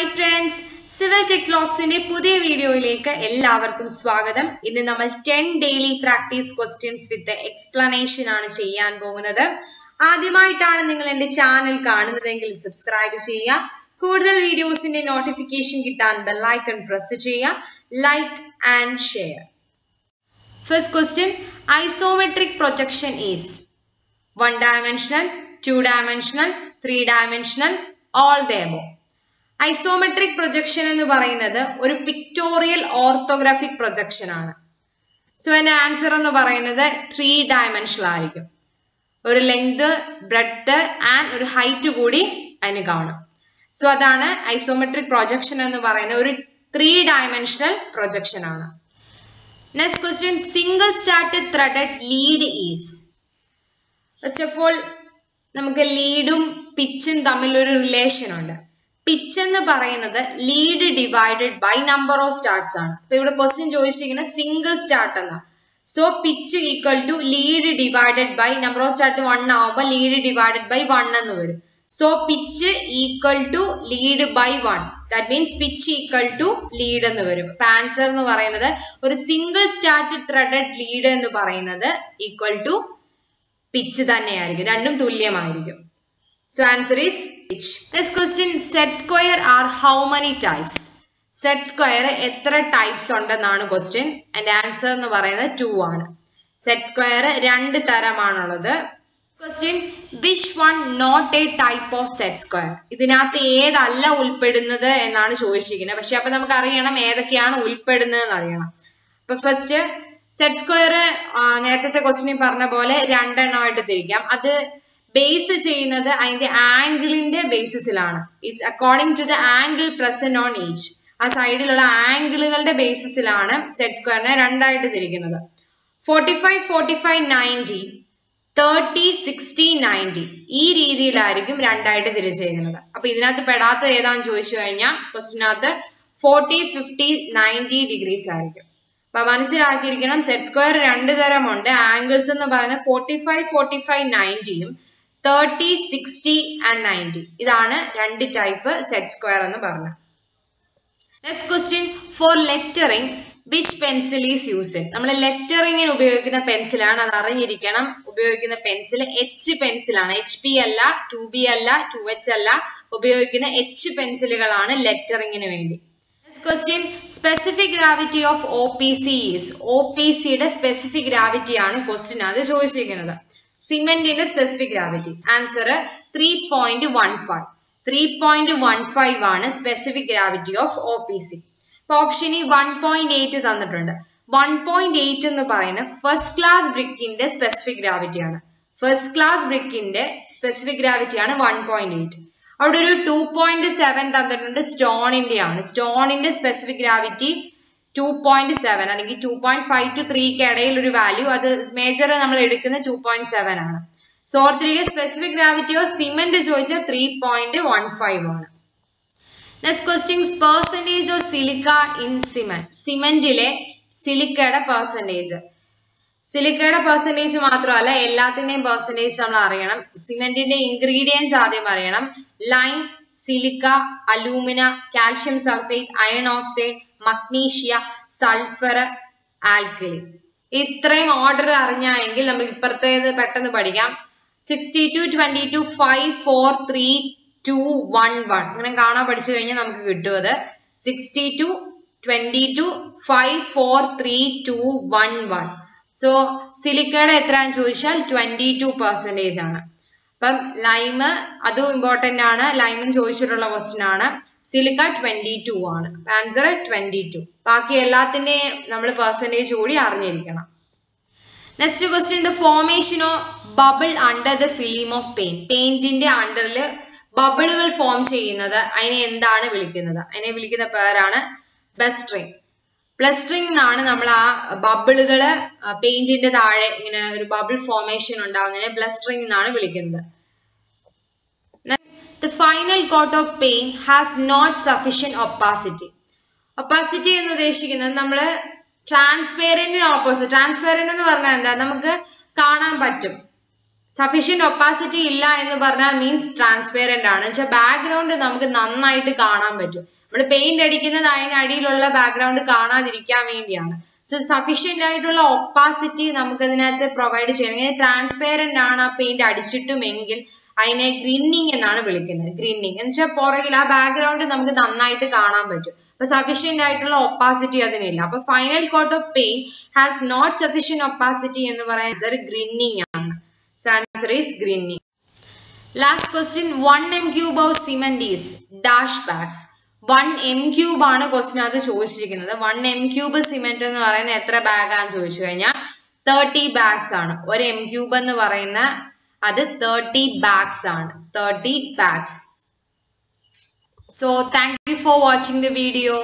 Hi friends civil tech ബ്ലോഗ്സിന്റെ പുതിയ വീഡിയോയിലേക്ക് എല്ലാവർക്കും സ്വാഗതം. ഇന്ന് നമ്മൾ ten daily practice questions with explanation ആണ് ചെയ്യാൻ പോകുന്നത്. ആദ്യമായിട്ടാണ് നിങ്ങൾ എന്റെ ചാനൽ കാണുന്നതെങ്കിൽ സബ്സ്ക്രൈബ് ചെയ്യുക. കൂടുതൽ വീഡിയോസിന്റെ നോട്ടിഫിക്കേഷൻ കിട്ടാൻ ബെല്ലൈക്കൺ പ്രസ് ചെയ്യുക. Like and share first question isometric projection is one dimensional two dimensional three dimensional all the above isometric projection എന്ന് പറയുന്നത് ഒരു പിക്ടോറിയൽ ഓർത്തോഗ്രാഫിക് പ്രൊജക്ഷൻ ആണ്. സോ അതിന്റെ ആൻസർ എന്ന് പറയുന്നത് ത്രീ ഡയമെൻഷണൽ ആയിരിക്കും. ഒരു ലെങ്ത് ബ്രെഡ് ആൻഡ് ഒരു ഹൈറ്റ് കൂടി അതിന് കാണും. സോ അതാണ് ഐസോമെട്രിക് പ്രൊജക്ഷൻ എന്ന് പറയുന്നത് ഒരു ത്രീ ഡയമെൻഷണൽ പ്രൊജക്ഷൻ ആണ്. Next question single start threaded lead is first of all നമുക്ക് ലീഡും പിച്ചും തമ്മിൽ ഒരു റിലേഷൻ ഉണ്ട്. പിച്ച് എന്ന് പറയുന്നത് lead divided by number of starts ആണ്. ഇപ്പൊ ഇവിടെ ക്വസ്റ്റ്യൻ ചോദിച്ചിരിക്കുന്നത് സിംഗിൾ സ്റ്റാർട്ട് എന്നാ. So pitch equal to lead divided by number of start one ആവുമ്പോൾ ലീഡ് ഡിവൈഡഡ് ബൈ വൺ എന്ന് വരും. So pitch equal to lead by one that means pitch equal to lead എന്ന് വരും. അപ്പൊ answer എന്ന് പറയുന്നത് ഒരു സിംഗിൾ സ്റ്റാർട്ട് ത്രെഡഡ് ലീഡ് എന്ന് പറയുന്നത് ഈക്വൽ ടു പിച്ച് തന്നെയായിരിക്കും. രണ്ടും തുല്യമായിരിക്കും. So answer is pitch next question set square are how many types set square എത്ര ടൈപ്സ് ഉണ്ടെന്നാണ് ക്വസ്റ്റ്യൻ അതിന്റെ ആൻസർ എന്ന് പറയുന്നത് ടു ആണ്. സെറ്റ് സ്ക്വയർ രണ്ട് തരമാണുള്ളത്. Question which one not a type of set square ഇതിനകത്ത് ഏതല്ല ഉൾപ്പെടുന്നത് എന്നാണ് ചോദിച്ചിരിക്കുന്നത്. പക്ഷെ അപ്പൊ നമുക്ക് അറിയണം ഏതൊക്കെയാണ് ഉൾപ്പെടുന്നത് എന്ന് അറിയണം. അപ്പൊ ഫസ്റ്റ് സെറ്റ് സ്ക്വയർ നേരത്തെ ക്വസ്റ്റ്യൻ പറഞ്ഞ പോലെ രണ്ടെണ്ണമായിട്ട് തിരിക്കാം. അത് ബേസ് ചെയ്യുന്നത് അതിന്റെ ആംഗിളിന്റെ ബേസിസിലാണ് it's according to the angle present on each ആ സൈഡിലുള്ള ആംഗിളുകളുടെ ബേസിസിലാണ് സെറ്റ് സ്ക്വയറിനെ രണ്ടായിട്ട് തിരിക്കുന്നത്. Forty five forty five ninety thirty sixty ninety ഈ രീതിയിലായിരിക്കും രണ്ടായിട്ട് തിരിച്ചിരിക്കുന്നത് അപ്പൊ ഇതിനകത്ത് പെടാത്ത ഏതാന്ന് ചോദിച്ചു കഴിഞ്ഞാൽ ക്വസ്റ്റിനകത്ത് ഫോർട്ടി ഫിഫ്റ്റി നയന്റി ഡിഗ്രീസ് ആയിരിക്കും. അപ്പൊ മനസ്സിലാക്കിയിരിക്കണം സെറ്റ് സ്ക്വയർ രണ്ട് തരമുണ്ട്. ആംഗിൾസ് എന്ന് പറയുന്നത് ഫോർട്ടി ഫൈവ് ഫോർട്ടി ഫൈവ് നയന്റിയും തേർട്ടി സിക്സ്റ്റി ആൻഡ് നയന്റി ഇതാണ് രണ്ട് ടൈപ്പ് സെറ്റ് സ്ക്വയർ എന്ന് പറഞ്ഞത്. Next question for lettering which pencil is use നമ്മൾ ലെറ്ററിങ്ങിന് ഉപയോഗിക്കുന്ന പെൻസിലാണ് അത് അറിഞ്ഞിരിക്കണം. ഉപയോഗിക്കുന്ന പെൻസിൽ എച്ച് പെൻസിലാണ് എച്ച് പി അല്ല ടു ബി അല്ല ടു എച്ച് അല്ല. ഉപയോഗിക്കുന്ന എച്ച് പെൻസിലുകളാണ് ലെറ്ററിങ്ങിന് വേണ്ടി. Question specific gravity of O P C is O P സിയുടെ സ്പെസിഫിക് ഗ്രാവിറ്റി ആണ് ക്വസ്റ്റ്യൻ അത് ചോദിച്ചിരിക്കുന്നത്. സിമെന്റിന്റെ specific gravity answer three point one five three point one five ആണ് specific gravity of O P C ഇപ്പൊ ഓപ്ഷനിൽ വൺ പോയിന്റ് എയ്റ്റ് തന്നിട്ടുണ്ട്. One point eight എന്ന് പറയുന്നത് ഫസ്റ്റ് ക്ലാസ് ബ്രിക്കിന്റെ സ്പെസിഫിക് ഗ്രാവിറ്റി ആണ്. ഫസ്റ്റ് ക്ലാസ് ബ്രിക്കിന്റെ സ്പെസിഫിക് ഗ്രാവിറ്റി ആണ് വൺ പോയിന്റ് എയ്റ്റ് അവിടെ ഒരു ടു പോയിന്റ് സെവൻ തന്നിട്ടുണ്ട് സ്റ്റോണിന്റെ ആണ് സ്റ്റോണിന്റെ specific gravity two point seven അല്ലെങ്കിൽ ടു പോയിന്റ് ഫൈവ് ടു ത്രീക്ക് ഇടയിൽ ഒരു വാല്യൂ അത് മേജർ നമ്മൾ എടുക്കുന്ന ടു പോയിന്റ് സെവൻ ആണ്. So three specific gravity of cement ചോദിച്ചാൽ ത്രീ പോയിന്റ് വൺ ഫൈവ് ആണ്. Next question percentage of silica in cement സിമെന്റിലെ സിലിക്കയുടെ പെർസെന്റേജ് സിലിക്കയുടെ പെർസെന്റേജ് മാത്രമല്ല എല്ലാത്തിന്റെയും പെർസെന്റേജ് നമ്മൾ അറിയണം. സിമെന്റിന്റെ ഇൻഗ്രീഡിയൻസ് ആദ്യം അറിയണം. Lime silica alumina calcium sulphate iron oxide magnesia sulphur alkali. ഇത്രയും ഓർഡർ അറിഞ്ഞായെങ്കിൽ നമ്മൾ ഇപ്പുറത്തേത് പെട്ടെന്ന് പഠിക്കാം. Sixty two twenty two five four three two one one അങ്ങനെ കാണാൻ പഠിച്ചു കഴിഞ്ഞാൽ നമുക്ക് കിട്ടും അത്. Sixty two twenty two five four three two one one so സിലിക്കയുടെ എത്രയാന്ന് ചോദിച്ചാൽ ട്വന്റി ടു പെർസെന്റേജ് ആണ്. അപ്പം ലൈമ് അതും ഇമ്പോർട്ടന്റ് ആണ്. ലൈമും ചോദിച്ചിട്ടുള്ള ക്വസ്റ്റ്യൻ ആണ്. സിലിക്ക ട്വന്റി ടു ആണ്. ആൻസർ ട്വന്റി ടു ബാക്കി എല്ലാത്തിന്റെയും നമ്മൾ പെർസെന്റേജ് കൂടി അറിഞ്ഞിരിക്കണം. Next question the formation of bubble under the film of paint പെയിന്റിന്റെ അണ്ടറിൽ ബബിളുകൾ ഫോം ചെയ്യുന്നത്. അതിനെ എന്താണ് വിളിക്കുന്നത്? അതിനെ വിളിക്കുന്ന പേരാണ് ബെസ്ട്രിങ് പ്ലസ്റ്ററിംഗ് എന്നാണ് നമ്മൾ ആ ബബിളുകൾ പെയിന്റിന്റെ താഴെ ഇങ്ങനെ ഒരു ബബിൾ ഫോമേഷൻ ഉണ്ടാകുന്നതിനെ പ്ലസ്റ്ററിംഗ് എന്നാണ് വിളിക്കുന്നത്. The final coat of paint has not sufficient opacity opacity എന്ന് ഉദ്ദേശിക്കുന്നത് നമ്മൾ ട്രാൻസ്പെയറിന് ഓപ്പോസിറ്റ് ട്രാൻസ്പെയറന്റ് എന്ന് പറഞ്ഞാൽ എന്താ? നമുക്ക് കാണാൻ പറ്റും. സഫീഷ്യന്റ് ഒപ്പാസിറ്റി ഇല്ല എന്ന് പറഞ്ഞാൽ മീൻസ് ട്രാൻസ്പെയറന്റ് ആണ്. വെച്ചാൽ ബാക്ക്ഗ്രൗണ്ട് നമുക്ക് നന്നായിട്ട് കാണാൻ പറ്റും. നമ്മൾ പെയിന്റ് അടിക്കുന്നത് അതിനടിയിലുള്ള ബാക്ക്ഗ്രൗണ്ട് കാണാതിരിക്കാൻ വേണ്ടിയാണ്. സോ സഫീഷ്യന്റ് ആയിട്ടുള്ള ഒപ്പാസിറ്റി നമുക്ക് ഇതിനകത്ത് പ്രൊവൈഡ് ചെയ്യണം ട്രാൻസ്പെയറന്റ് ആണ് ആ പെയിന്റ് അടിച്ചിട്ടുമെങ്കിൽ അതിനെ ഗ്രിന്നിങ് എന്നാണ് വിളിക്കുന്നത്. ഗ്രിന്നിങ് എന്ന് വെച്ചാൽ പുറകിൽ ആ ബാക്ക്ഗ്രൗണ്ട് നമുക്ക് നന്നായിട്ട് കാണാൻ പറ്റും. അപ്പൊ സഫീഷ്യന്റ് ആയിട്ടുള്ള ഒപ്പാസിറ്റി അതിനില്ല. അപ്പൊ final coat of paint has not sufficient opacity എന്ന് പറയുന്നത് ഗ്രിന്നിങ് ആണ്. So answer is grinning last question one M cube of cement is dash bags one M cube ആണ് ക്വസ്റ്റ്യൻ അത് ചോദിച്ചിരിക്കുന്നത്. വൺ എം ക്യൂബ് സിമെന്റ് എന്ന് പറയുന്നത് എത്ര ബാഗാന്ന് ചോദിച്ചു കഴിഞ്ഞാൽ തേർട്ടി ബാഗ്സ് ആണ്. ഒരു എം ക്യൂബ് എന്ന് പറയുന്ന അത് തേർട്ടി ബാഗ്സ് ആണ്. Thirty bags so thank you for watching the video